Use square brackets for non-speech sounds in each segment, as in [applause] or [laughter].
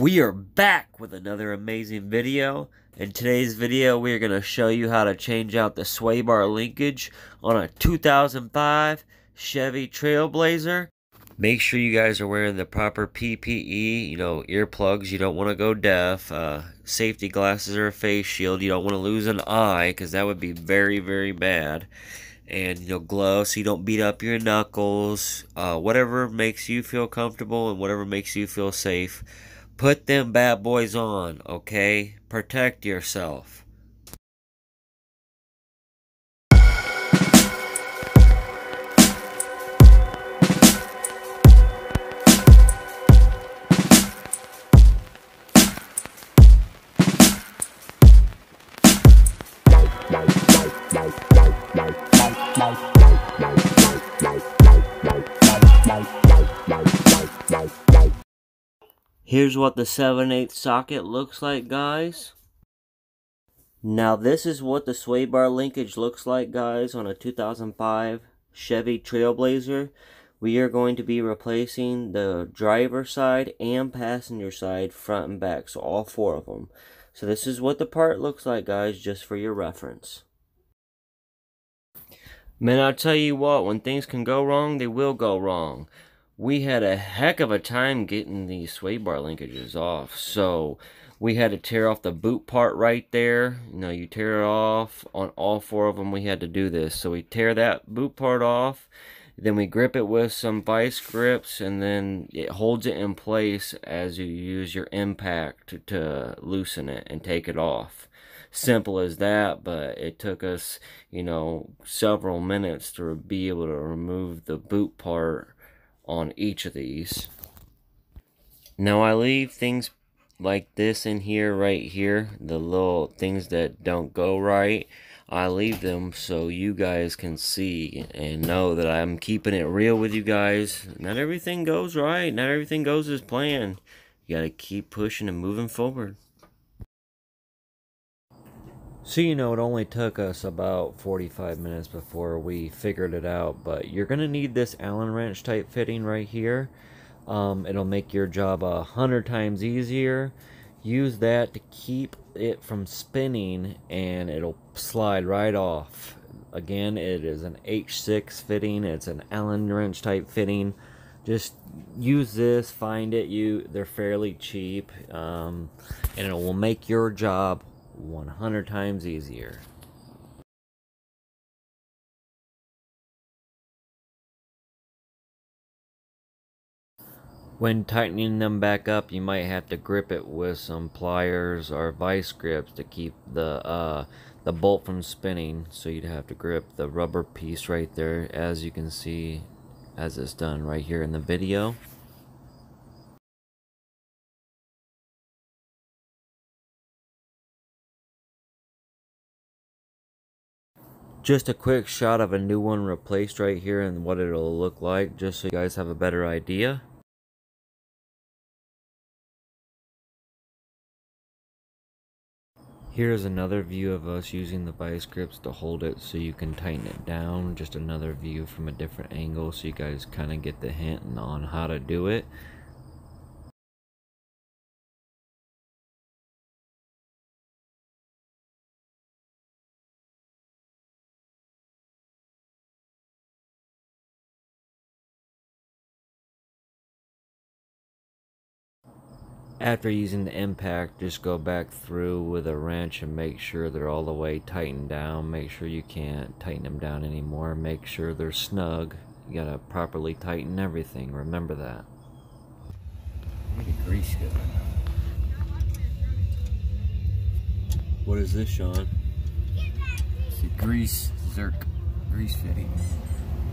We are back with another amazing video. In today's video, we are going to show you how to change out the sway bar linkage on a 2005 Chevy Trailblazer. Make sure you guys are wearing the proper PPE, you know, earplugs, you don't want to go deaf, uh, safety glasses or a face shield, you don't want to lose an eye, because that would be very, very bad and you know gloves so you don't beat up your knuckles uh, whatever makes you feel comfortable and whatever makes you feel safe put them bad boys on okay? Protect yourself Here's what the 7 8 socket looks like, guys. Now this is what the sway bar linkage looks like, guys, on a 2005 Chevy Trailblazer. We are going to be replacing the driver side and passenger side front and back, so all four of them. So this is what the part looks like, guys, just for your reference. Man, I'll tell you what, when things can go wrong, they will go wrong we had a heck of a time getting the sway bar linkages off. So we had to tear off the boot part right there. You know, you tear it off on all four of them. We had to do this. So we tear that boot part off. Then we grip it with some vice grips and then it holds it in place as you use your impact to, to loosen it and take it off simple as that, but it took us, you know, several minutes to be able to remove the boot part on each of these. Now I leave things like this in here, right here, the little things that don't go right. I leave them so you guys can see and know that I'm keeping it real with you guys. Not everything goes right. Not everything goes as planned. You gotta keep pushing and moving forward. So, you know, it only took us about 45 minutes before we figured it out, but you're going to need this Allen wrench type fitting right here. Um, it'll make your job a hundred times easier. Use that to keep it from spinning and it'll slide right off. Again, it is an H6 fitting. It's an Allen wrench type fitting. Just use this, find it. You, They're fairly cheap um, and it will make your job 100 times easier. When tightening them back up, you might have to grip it with some pliers or vice grips to keep the uh, the bolt from spinning. So you'd have to grip the rubber piece right there, as you can see, as it's done right here in the video. Just a quick shot of a new one replaced right here and what it'll look like just so you guys have a better idea Here's another view of us using the vice grips to hold it so you can tighten it down. Just another view from a different angle so you guys kind of get the hint on how to do it. After using the impact, just go back through with a wrench and make sure they're all the way tightened down. Make sure you can't tighten them down anymore. Make sure they're snug. You gotta properly tighten everything. Remember that. grease good. What is this, Sean? It's a grease zerk grease fitting.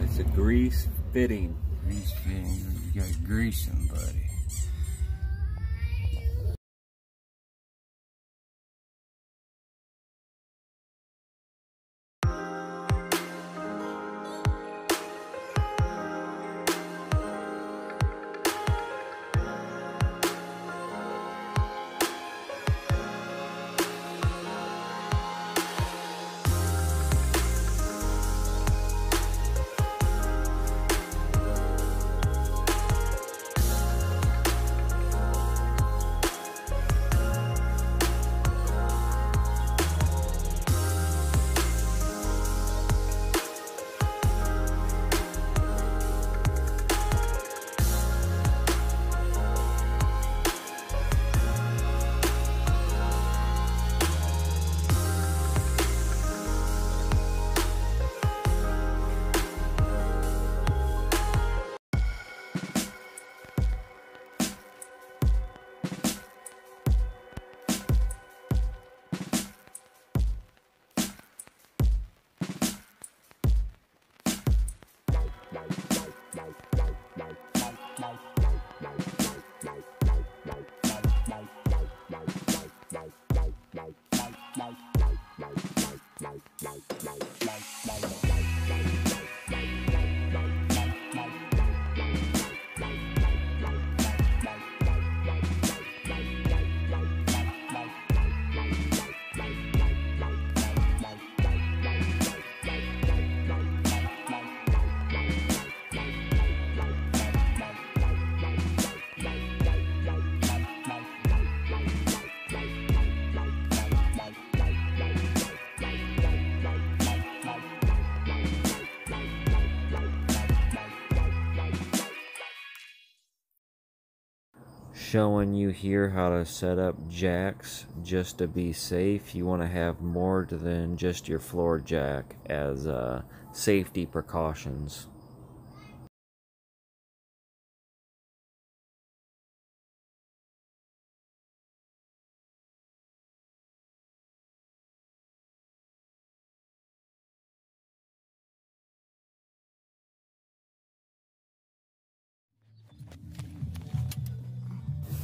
It's a grease fitting. Grease fitting. You gotta grease them, showing you here how to set up jacks just to be safe. You want to have more than just your floor jack as uh, safety precautions.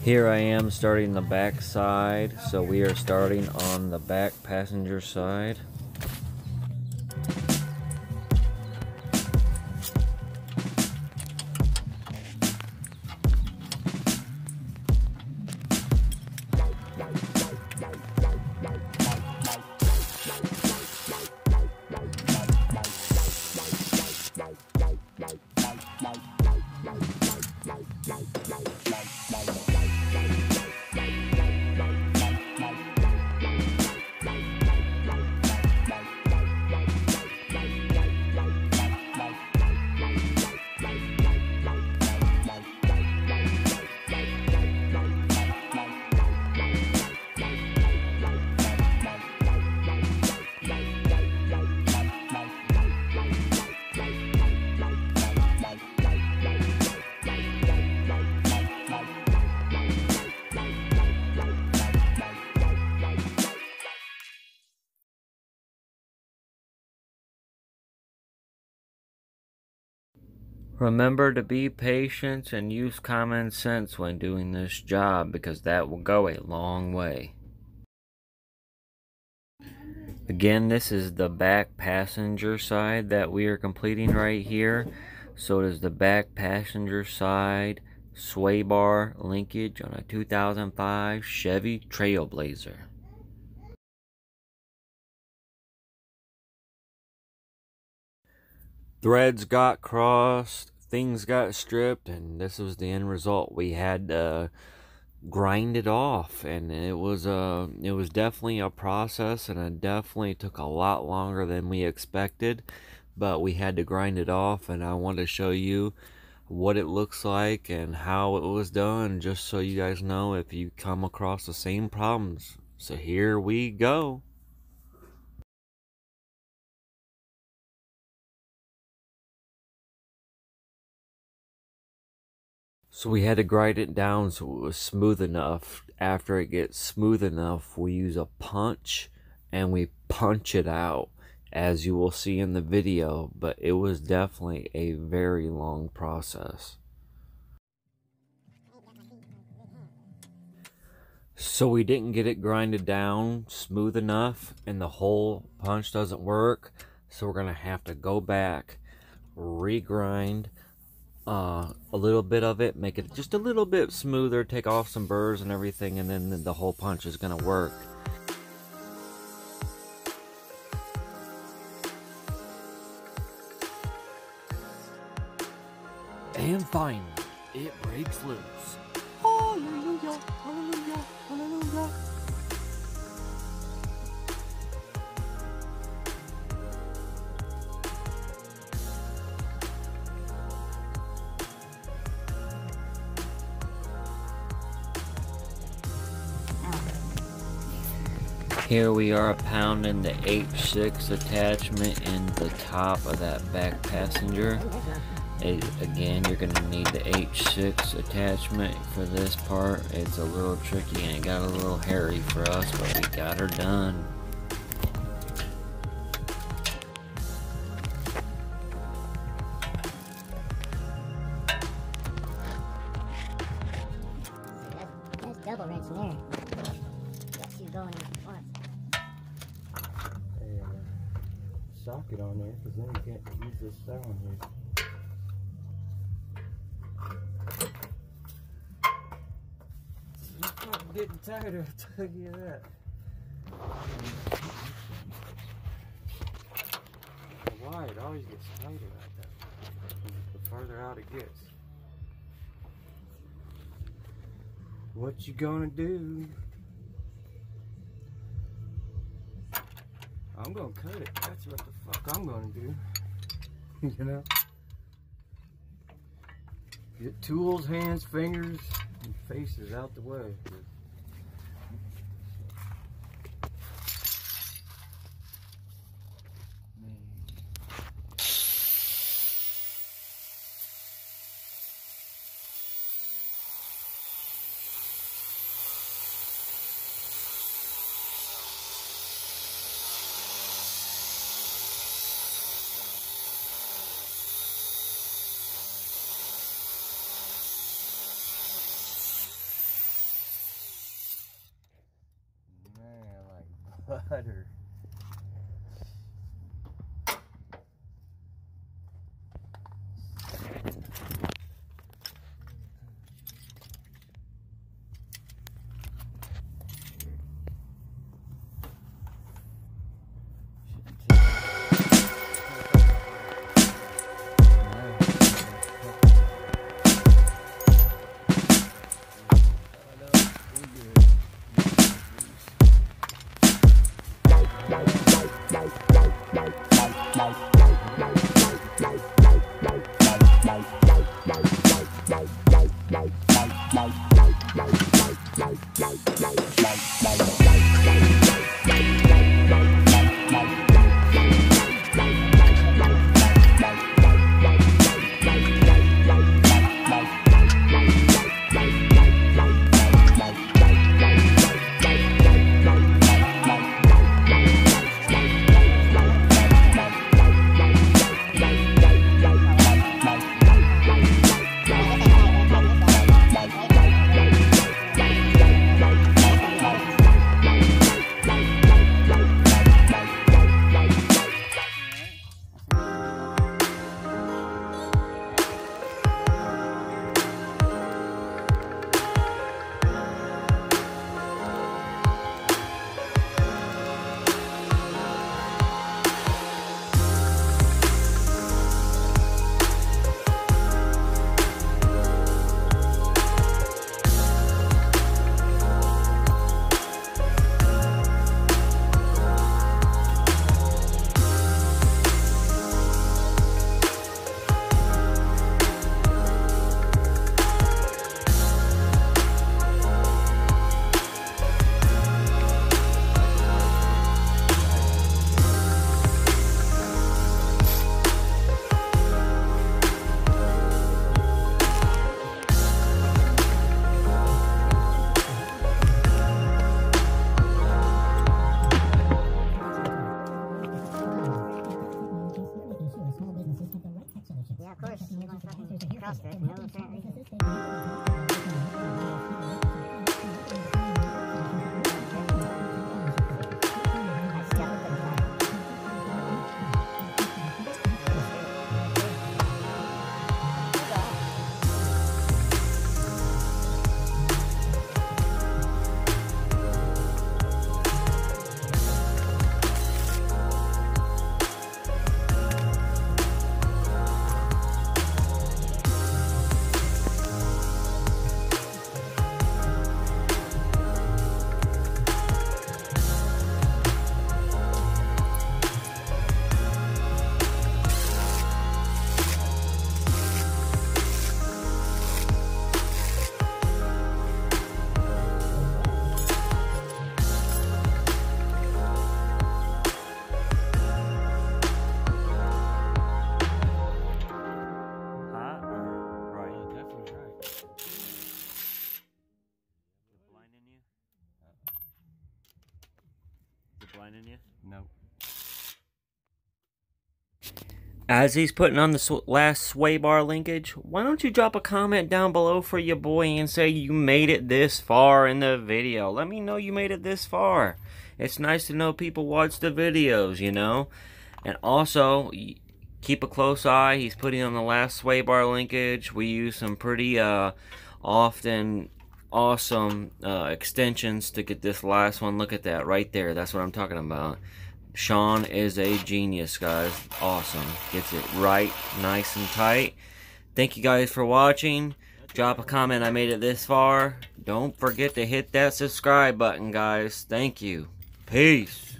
Here I am starting the back side, so we are starting on the back passenger side. Remember to be patient and use common sense when doing this job because that will go a long way. Again, this is the back passenger side that we are completing right here. So it is the back passenger side sway bar linkage on a 2005 Chevy Trailblazer. Threads got crossed, things got stripped, and this was the end result. We had to grind it off, and it was a it was definitely a process, and it definitely took a lot longer than we expected. But we had to grind it off, and I want to show you what it looks like and how it was done, just so you guys know if you come across the same problems. So here we go. So we had to grind it down so it was smooth enough. After it gets smooth enough, we use a punch and we punch it out as you will see in the video, but it was definitely a very long process. So we didn't get it grinded down smooth enough and the whole punch doesn't work. So we're going to have to go back, regrind, uh, a little bit of it, make it just a little bit smoother, take off some burrs and everything, and then the whole punch is going to work. And finally, it breaks loose. Here we are pounding the H6 attachment in the top of that back passenger. It, again, you're going to need the H6 attachment for this part. It's a little tricky and it got a little hairy for us, but we got her done. Tell you that. Why it always gets tighter like that. The farther out it gets. What you gonna do? I'm gonna cut it. That's what the fuck I'm gonna do. [laughs] you know? Get tools, hands, fingers, face is out the way. cutter. Like butter. Yeah, Is it blinding you? Nope. As he's putting on the last sway bar linkage, why don't you drop a comment down below for your boy and say you made it this far in the video? Let me know you made it this far. It's nice to know people watch the videos, you know? And also, keep a close eye. He's putting on the last sway bar linkage. We use some pretty uh, often awesome uh, extensions to get this last one. Look at that right there. That's what I'm talking about. Sean is a genius, guys. Awesome. Gets it right, nice and tight. Thank you guys for watching. Drop a comment I made it this far. Don't forget to hit that subscribe button, guys. Thank you. Peace.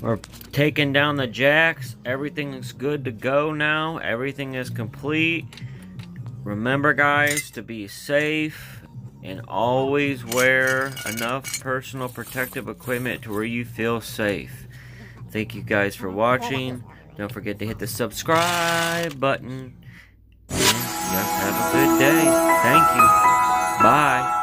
We're taking down the jacks. Everything is good to go now. Everything is complete. Remember, guys, to be safe and always wear enough personal protective equipment to where you feel safe. Thank you guys for watching. Don't forget to hit the subscribe button. And have a good day. Thank you. Bye.